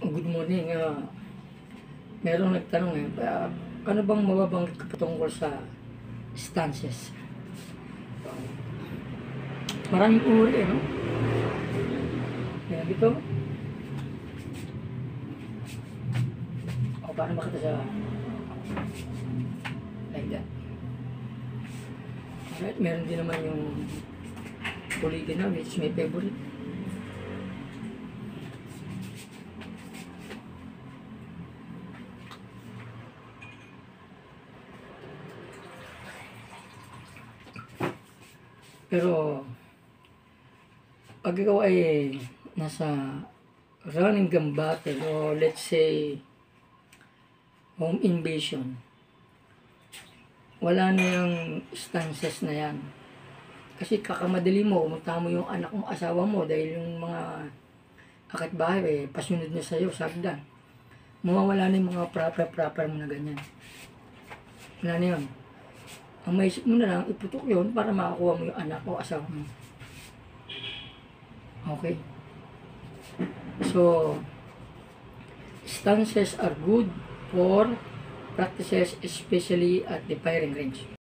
Good morning. Uh, merong nagtanong eh, uh, ano bang mababanggit ko patungkol sa stances? Maraming uri eh, no? Kaya dito. O, paano makita sa like that? Alright, meron din naman yung polygonal, which my favorite. Pero, pag ikaw ay nasa running gun battle o let's say home invasion, wala na yung stances na yan. Kasi kakamadali mo, umunta mo yung anak mo, asawa mo dahil yung mga akit bahay, eh, pasunod na sa'yo, sagdan. Mawawala na yung mga proper-proper mo na ganyan. Wala na yun. Ang maisip mo na lang, iputok yun para makakuha mo yung anak o asawa mo. Okay? So, stances are good for practices especially at the firing range.